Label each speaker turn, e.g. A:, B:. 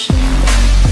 A: ocean.